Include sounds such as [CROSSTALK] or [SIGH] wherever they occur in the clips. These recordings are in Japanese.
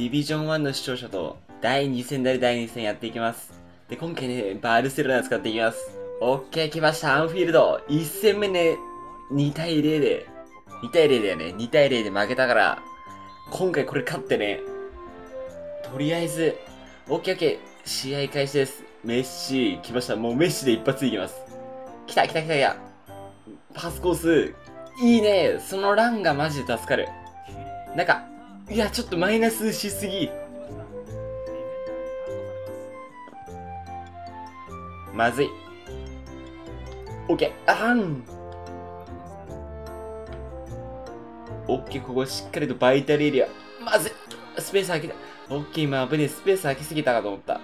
ディビジョン1の視聴者と第2戦であり第2戦やっていきます。で、今回ね、バルセロナ使っていきます。オッケー、来ました、アンフィールド。1戦目ね、2対0で、2対0だよね。2対0で負けたから、今回これ勝ってね、とりあえず、オッケーオッケー、試合開始です。メッシー、来ました。もうメッシで一発いきます。来た来た来た来た。パスコース、いいね。そのランがマジで助かる。なんか、いや、ちょっとマイナスしすぎ。まずい。オッケー、あーん。オッケー、ここしっかりとバイタルエリア。まずい。スペース空けた。オッケー、今危ねえ。スペース空きすぎたかと思った。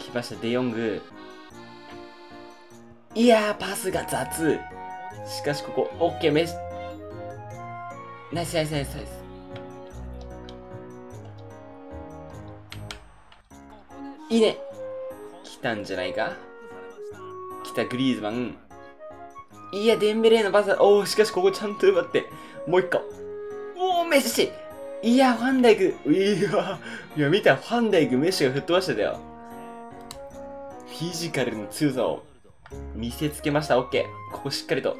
来ました、デヨング。いやー、パスが雑。しかし、ここ、オッケー、メッシ。ナイスナイスナイスナイス。いいね。来たんじゃないか？来たグリーズマン。いや、デンベレーのパス。おお、しかしここちゃんと奪って。もう一個。おお、メッシいや、ファンダイク。いや、いや、見た、ファンダイク、メッシが吹っ飛ばしてたよ。フィジカルの強さを見せつけました。オッケー。ここしっかりと。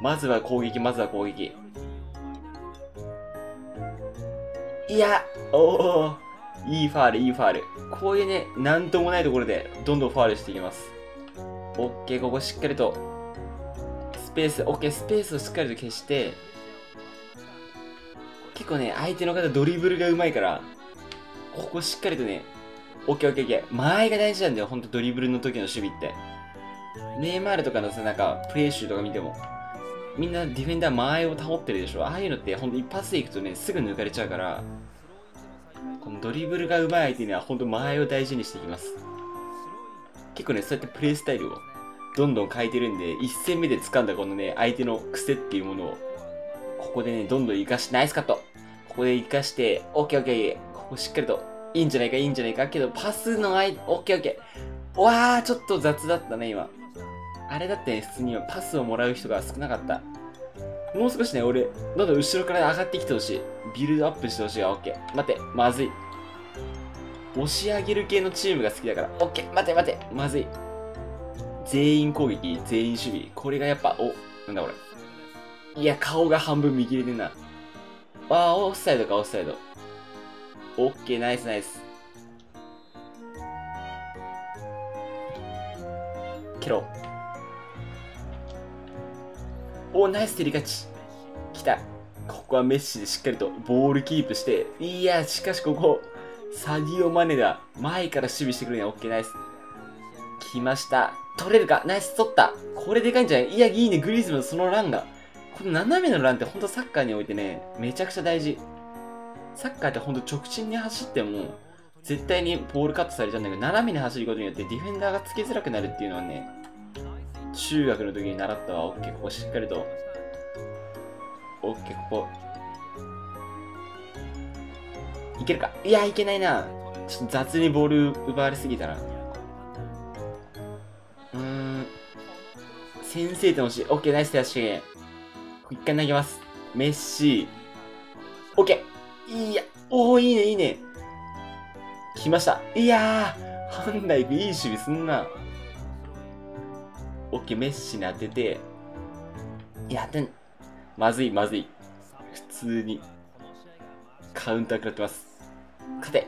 まずは攻撃、まずは攻撃。いや、おお、いいファール、いいファール。こういうね、なんともないところで、どんどんファールしていきます。オッケー、ここしっかりと。スペース、オッケー、スペースをしっかりと消して、結構ね、相手の方ドリブルがうまいから、ここしっかりとね、オッケーオッケーオッケー。間合いが大事なんだよ、ほんとドリブルの時の守備って。ネイマールとかのさ、なんか、プレー集とか見ても、みんなディフェンダー間合いを保ってるでしょ。ああいうのってほんと一発でいくとね、すぐ抜かれちゃうから、このドリブルが上手い相手にはほんと間合いを大事にしていきます。結構ね、そうやってプレイスタイルをどんどん変えてるんで、1戦目で掴んだこのね、相手の癖っていうものを、ここでね、どんどん活かして、ナイスカットここで活かして、オッケーオッケーここしっかりと、いいんじゃないか、いいんじゃないか。けど、パスの間、オッケーオッケーわー、ちょっと雑だったね、今。あれだってね、普通に今パスをもらう人が少なかった。もう少しね、俺、どんどん後ろから上がってきてほしい。ビルドアップしてほしいわ、オッケー。待って、まずい。押し上げる系のチームが好きだから。オッケー、待て待て、まずい。全員攻撃、全員守備。これがやっぱ、お、なんだこれ。いや、顔が半分見切れてんな。あー、オフサイドか、オフサイド。オッケー、ナイスナイス。ケロ。おナイス照り勝ち。来た。ここはメッシでしっかりとボールキープして。いや、しかしここ、サディオマネだ。前から守備してくるね。オッケー、ナイス。来ました。取れるか？ナイス、取った。これでかいんじゃない？いや、いいね。グリーズマン、そのランが。この斜めのランってほんとサッカーにおいてね、めちゃくちゃ大事。サッカーってほんと直進に走っても、絶対にボールカットされちゃうんだけど、斜めに走ることによってディフェンダーがつけづらくなるっていうのはね、中学の時に習ったわ。オッケー、ここしっかりと。オッケー、ここ。いけるか？いや、いけないな。ちょっと雑にボール奪われすぎたな。うーん。先制点欲しい。オッケー、ナイス手足ゲ一回投げます。メッシ。オッケー。いや、おー、いいね、いいね。来ました。いやー、ハンダイクいい守備すんな。オッケー、メッシに当てて。いや、当てん。まずい、まずい。普通に。カウンター食らってます。勝て。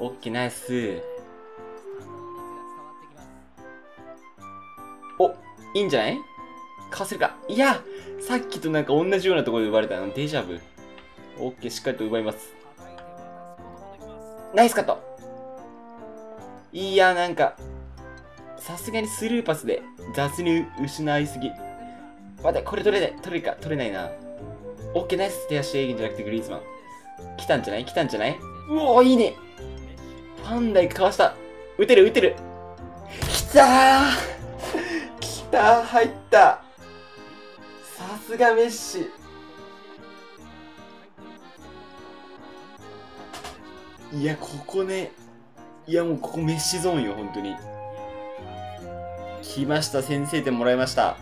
オッケー、ナイス。お、いいんじゃない？かわせるか。いや、さっきとなんか同じようなところで奪われたの。デジャブ。オッケー、しっかりと奪います。ナイスカットいや、なんか、さすがにスルーパスで雑に失いすぎ。待って、これ取れない。取れるか？取れないな。オッケー、ナイス手足営業じゃなくてグリーズマン。来たんじゃない？来たんじゃない？うお、いいねファンダイクかわした。打てる、打てる。来たー来たー入ったさすがメッシ。いや、ここね。いや、もうここメッシゾーンよ、本当に。来ました、先制点もらいました。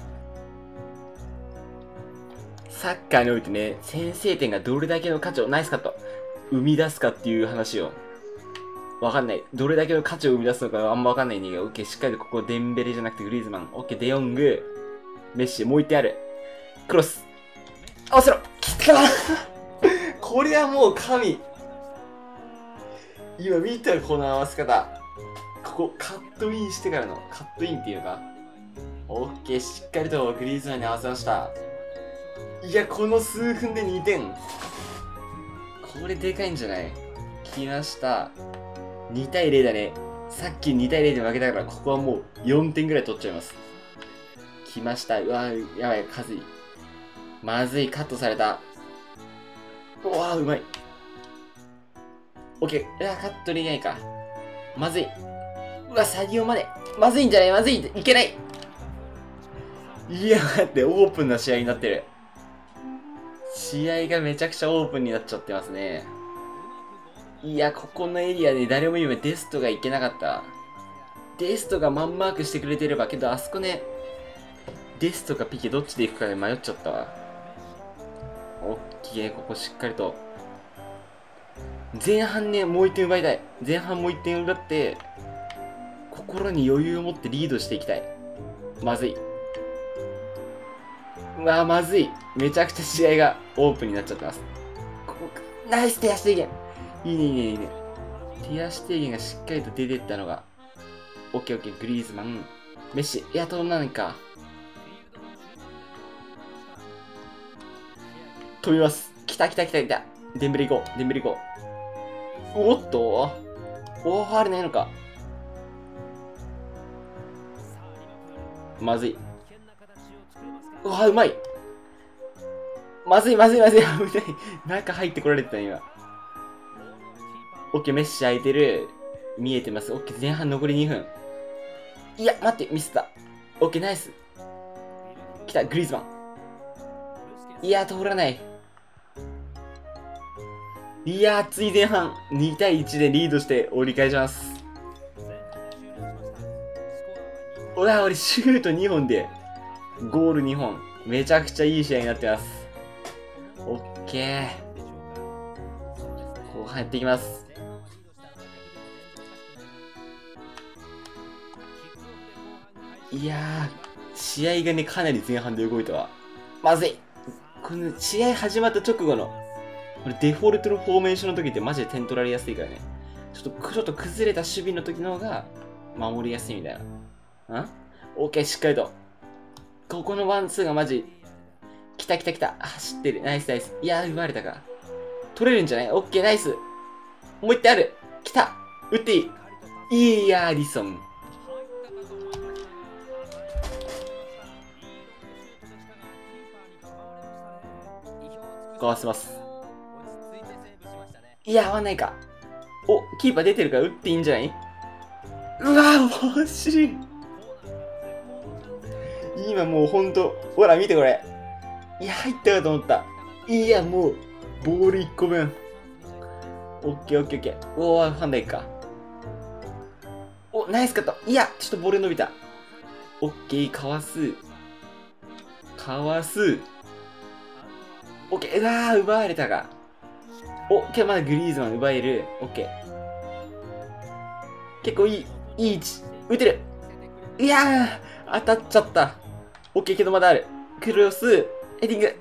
サッカーにおいてね、先制点がどれだけの価値を、ナイスカット。生み出すかっていう話を。わかんない。どれだけの価値を生み出すのかあんまわかんないんだけど、オッケー、しっかりとここデンベレじゃなくてグリーズマン。オッケー、デヨング、メッシ、もう一点ある。クロス。合わせろ来たこれはもう神今見たこの合わせ方。ここ、カットインしてからの、カットインっていうか。オッケー、しっかりとグリーズマンに合わせました。いや、この数分で2点。これでかいんじゃない？来ました。2対0だね。さっき2対0で負けたから、ここはもう4点ぐらい取っちゃいます。来ました。うわやばい、はずい。まずい、カットされた。うわうまい。オッケー。うわ、カットできないか。まずい。うわ、サディオまで。まずいんじゃない？まずい。いけない。いや、待って、オープンな試合になってる。試合がめちゃくちゃオープンになっちゃってますね。いや、ここのエリアで誰も今デストがいけなかった。デストがマンマークしてくれてれば、けどあそこね、デストかピケどっちで行くかで迷っちゃったわ。オッケー、ここしっかりと。前半ね、もう1点奪いたい。前半もう1点奪って、心に余裕を持ってリードしていきたい。まずい。うわまずい。めちゃくちゃ試合がオープンになっちゃってます。ここナイス手足低減いいねいいねいいね。手足低減がしっかりと出てったのが。オッケーオッケー、グリーズマン。メッシ。いや、飛んないか。飛びます。来た来た来た来た。デンベレ行こう。デンベレ行こう。おっとおー、ファールないのか。まずい。うわ、うまい。まずいまずいまずい。[LAUGHS] 危ない。中入ってこられてた今。オッケー、メッシ空いてる。見えてます。オッケー、前半残り2分。いや、待って、ミスった。オッケー、ナイス。来た、グリーズマン。いや、通らない。いや、熱い前半。2対1でリードして折り返します。うわ、俺シュート2本で、ゴール2本。めちゃくちゃいい試合になってます。オッケー。後半やっていきます。いやー、試合がね、かなり前半で動いたわ。まずい。この試合始まった直後の、これデフォルトのフォーメーションの時ってマジで点取られやすいからね。ちょっと、ちょっと崩れた守備の時の方が、守りやすいみたいな。んオッケー、しっかりと。ここのワンツーがマジ、来た来た来た。走ってる。ナイスナイス。いやー、奪われたか。取れるんじゃない？オッケー、ナイス。もう一点ある。来た。打っていい。いいやー、リソン。かわせます。いや、合わないか。お、キーパー出てるから打っていいんじゃない？うわ惜しい。今もうほんと、ほら見てこれ。いや、入ったかと思った。いや、もう、ボール1個分。オッケーオッケーオッケー。おー、ファンダイクか。お、ナイスカット。いや、ちょっとボール伸びた。オッケー、かわす。かわす。オッケー、うわー、奪われたか。オッケー、まだグリーズマン奪える。オッケー。結構いい、いい位置。打てる。いやー、当たっちゃった。オッケー、けどまだある。クロス、ヘディング。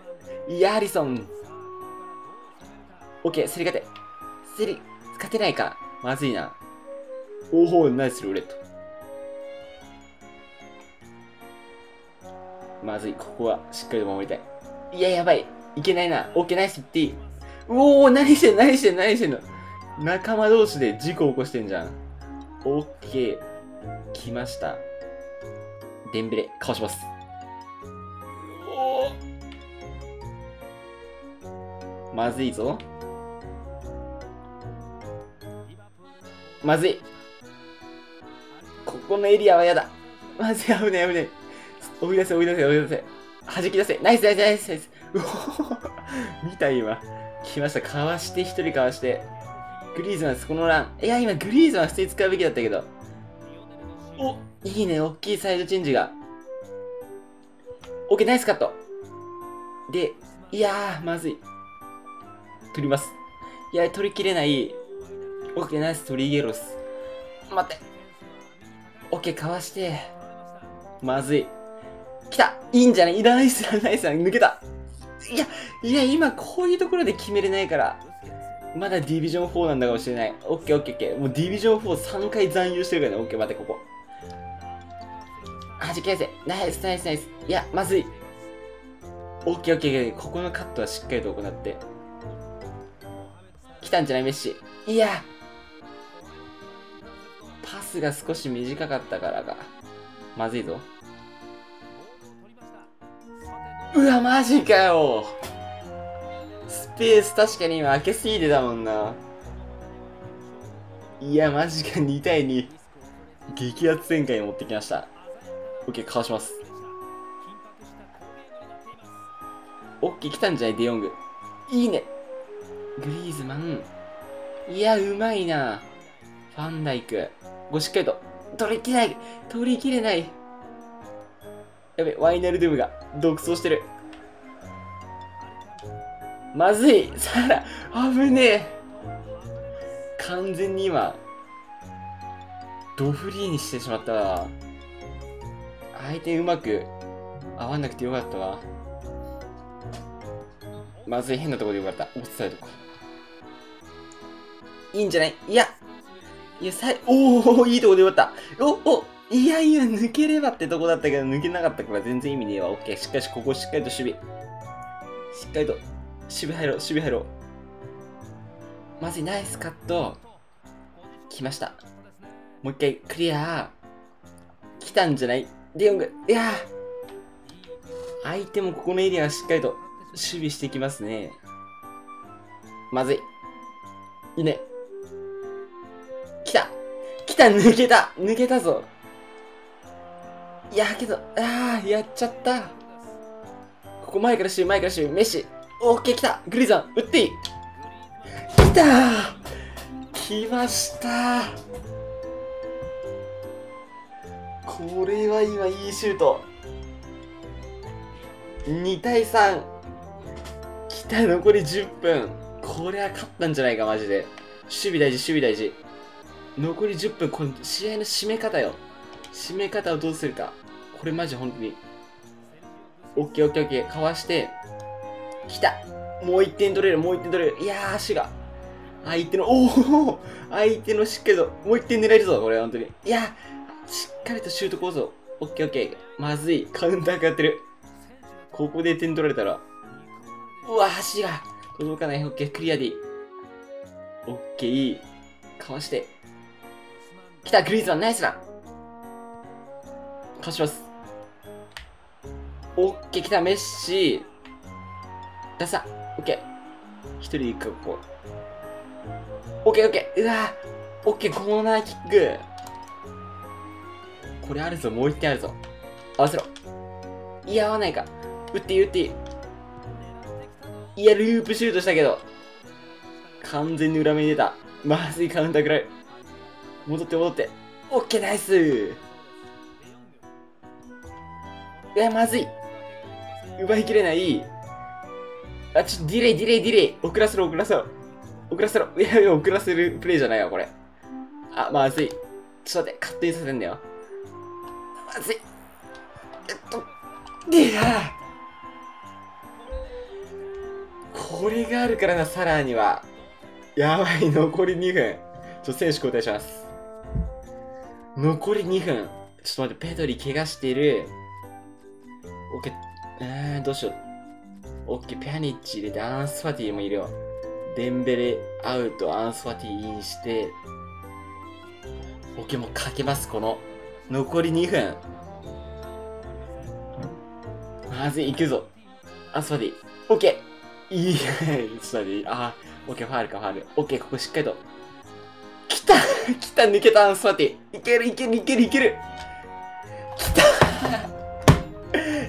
いやー、リソン。オッケー、競り勝て。競り、勝てないか。まずいな。おお、ナイスルーレット。まずい、ここはしっかりと守りたい。いや、やばい。いけないな。オッケー、ナイスっていい。おお、何してんの？何してんの？何してんの？仲間同士で事故起こしてんじゃん。オッケー。来ました。デンベレ、かわします。まずいぞ。まずい。ここのエリアはやだ。まずい、危ない、危ない。追い出せ、追い出せ、追い出せ。弾き出せ。ナイス、ナイス、ナイス、ナイス。うお [LAUGHS] 見た、今。来ました。かわして、一人かわして。グリーズマンです、このラン。いや、今、グリーズマン普通に使うべきだったけど。おいいね、大きいサイドチェンジが。オッケー、ナイスカット。で、いやー、まずい。取ります。いや、取りきれない。オッケー、ナイストリゲロス。待って。オッケー、かわして。まずい。来たいいんじゃない？ナイスだ、ナイスだ、抜けた。いや、いや、今こういうところで決めれないから。まだディビジョン4なんだかもしれない。オッケー、オッケー、オッケー。もうディビジョン43回残留してるからね。オッケー、待って、ここ。はじき返せ。ナイス、ナイス、ナイス。いや、まずい。オッケー、オッケー、オッケー。ここのカットはしっかりと行って。来たんじゃないメッシ。いや。パスが少し短かったからか。まずいぞ。うわ、マジかよ。スペース確かに今開けすぎてたもんな。いや、マジか2対2。激アツ展開に持ってきました。オッケー、かわします。オッケー、来たんじゃない？デヨング。いいね。グリーズマン。いや、うまいな。ファンダイク。ごしっかりと。取りきれない。取りきれない。やべ、ワイナルドゥムが独走してる。まずいサラ危ねえ完全に今、ドフリーにしてしまったわ。相手うまく合わなくてよかったわ。まずい変なところでよかった。落ちたいとこ。いいんじゃない？いや、いや、さい、おおいいとこでよかった。お、お、いやいや、抜ければってとこだったけど、抜けなかったから全然意味ねえわ。オッケー。しかし、ここしっかりと守備。しっかりと、守備入ろう、守備入ろう。まずい、ナイスカット。来ました。もう一回、クリア。来たんじゃない？デヨング。いやー相手もここのエリアはしっかりと守備してきますね。まずい。いいね。来た来た抜けた抜けたぞいやけど、ああ、やっちゃった。ここ前から守備、前から守備、メッシ。オッケー来たグリーザン、打っていい来た来ましたこれは今いいシュート。2対3。来た、残り10分。これは勝ったんじゃないか、マジで。守備大事、守備大事。残り10分、この試合の締め方よ。締め方をどうするか。これマジ本当に。オッケーオッケーオッケー。かわして。来たもう1点取れる、もう1点取れる。いやー、足が。相手の、おお相手のしっかりと、もう1点狙えるぞ、これ、本当に。いやしっかりとシュート構造。オッケーオッケー。まずい。カウンターがやってる。ここで点取られたら。うわ、足が届かない。オッケー、クリアでいい。オッケー。かわして。来た、グリーズマン、ナイスだ勝ちます。オッケー、来た、メッシ。出した。オッケー。一人で行くか、ここ。オッケー、オッケー。うわーオッケー、コーナーキック。これあるぞ、もう一点あるぞ。合わせろ。いや、合わないか。打っていい、打っていい。いや、ループシュートしたけど。完全に裏目に出た。まずいカウンターくらい。戻って戻って。オッケー、ナイスいや、まずい。奪いきれない。あ、ちょっとディレイ、ディレイ、ディレイ。遅らせろ、遅らせろ。遅らせろ。いやいや、遅らせるプレイじゃないわ、これ。あ、まずい。ちょっと待って、勝手にさせんだよ。まずい。えっと、いやこれがあるからな、サラーには。やばい、残り2分。ちょっと、選手交代します。残り2分。ちょっと待って、ペドリ怪我してる。オッケー、えー、どうしよう。オッケー、ピャニッチ入れて、アンスファティもいるよ。デンベレアウト、アンスファティインして、オッケー、もうかけます、この。残り2分。まずい、行くぞ。アンスファティ。オッケー。いい、ちょっと待って、あー、オッケー、ファールか、ファール。オッケー、ここしっかりと。来た来た抜けたアンスファティ。いける、いける、いける、いける。来た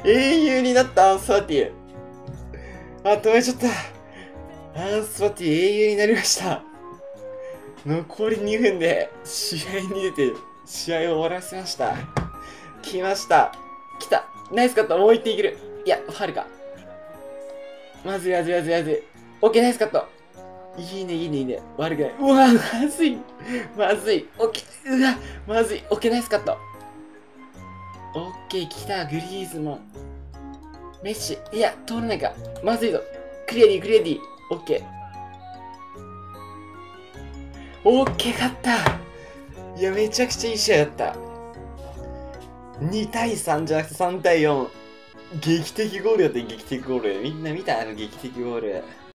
英雄になったアンスファティ。あ、止めちゃった。アンスファティ英雄になりました。残り2分で試合に出て試合を終わらせました。来ました。来た。ナイスカット。もう1点いける。いや、ファルか。まずいまずいまずいまずい。オッケー、ナイスカット。いいね、いいね、いいね。悪くない。うわ、まずい。まずい。オッケー。うわ、まずい。オッケー、ナイスカット。オッケー、来た。グリーズも。メッシ。いや、通らないか。まずいぞ。クリアディ、クリアディ。オッケー。オッケー、勝った。いや、めちゃくちゃいい試合だった。2対3じゃなくて3対4。劇的ゴールだったよ、劇的ゴール。みんな見た？あの劇的ゴール。